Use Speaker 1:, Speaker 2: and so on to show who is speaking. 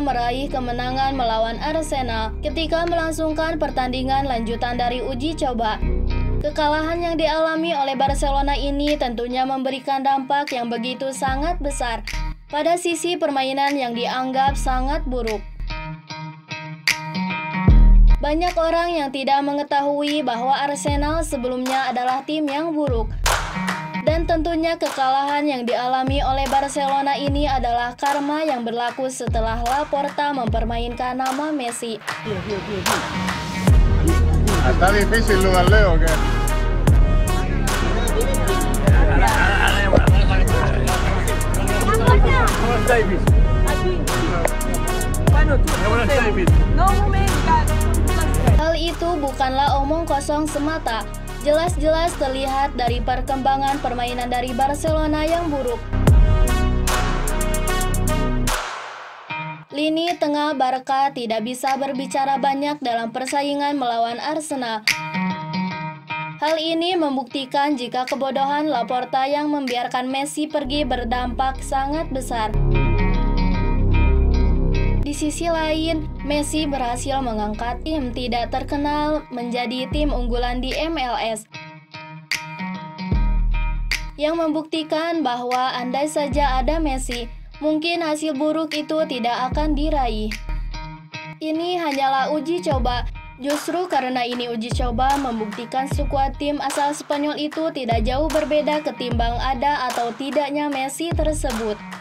Speaker 1: meraih kemenangan melawan Arsenal ketika melangsungkan pertandingan lanjutan dari uji coba. Kekalahan yang dialami oleh Barcelona ini tentunya memberikan dampak yang begitu sangat besar pada sisi permainan yang dianggap sangat buruk. Banyak orang yang tidak mengetahui bahwa Arsenal sebelumnya adalah tim yang buruk. Dan tentunya kekalahan yang dialami oleh Barcelona ini adalah karma yang berlaku setelah Laporta mempermainkan nama Messi.
Speaker 2: Está difícil ¿qué?
Speaker 1: Hal itu bukanlah omong kosong semata. Jelas-jelas terlihat dari perkembangan permainan dari Barcelona yang buruk. Lini tengah Barca tidak bisa berbicara banyak dalam persaingan melawan Arsenal. Hal ini membuktikan jika kebodohan Laporta yang membiarkan Messi pergi berdampak sangat besar. Di sisi lain, Messi berhasil mengangkat tim tidak terkenal menjadi tim unggulan di MLS. Yang membuktikan bahwa andai saja ada Messi, mungkin hasil buruk itu tidak akan diraih. Ini hanyalah uji coba. Justru karena ini uji coba membuktikan skuad tim asal Spanyol itu tidak jauh berbeda ketimbang ada atau tidaknya Messi tersebut.